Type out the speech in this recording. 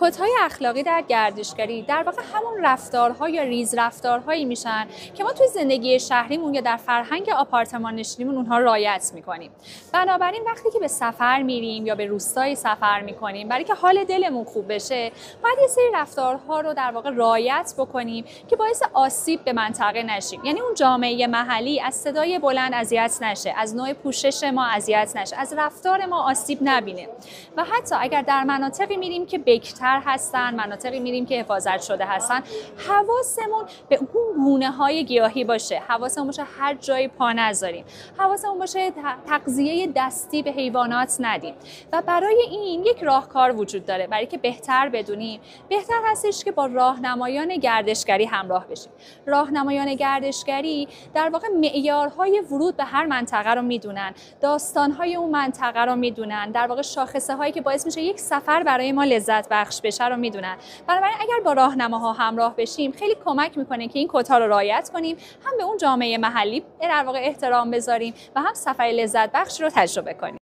کدهای اخلاقی در گردشگری در واقع همون رفتارها یا ریز رفتارهایی میشن که ما توی زندگی شهریمون یا در فرهنگ آپارتمان نشینیمون اونها رایت می‌کنیم. بنابراین وقتی که به سفر میریم یا به روستایی سفر می‌کنیم برای که حال دلمون خوب بشه باید یه سری رفتارها رو در واقع رایت بکنیم که باعث آسیب به منطقه نشیم. یعنی اون جامعه محلی از صدای بلند اذیت نشه از نوع پوشش ما اذیت نشه از رفتار ما آسیب نبینه. و حتی اگر در مناطقی میریم که بکتر هستن مناطقی میریم که حفاظت شده هستن. حواسمون به اون گونه های گیاهی باشه. حواسمون باشه هر جایی پا نذاریم. حواسمون باشه تغذیه دستی به حیوانات ندیم. و برای این یک راهکار وجود داره. برای که بهتر بدونیم بهتر هستش که با راهنمایان گردشگری همراه بشیم. راهنمایان گردشگری در واقع معیارهای ورود به هر منطقه رو می‌دونن. داستانهای اون منطقه رو می‌دونن. در واقع شاخصه هایی که باعث میشه یک سفر برای ما لذت بخش بشه رو می‌دونن. بنابراین اگر با راهنماها همراه بشیم خیلی کمک می‌کنه که این کتا رو رعایت کنیم هم به اون جامعه محلی در واقع احترام بذاریم و هم سفر لذت بخش رو تجربه کنیم.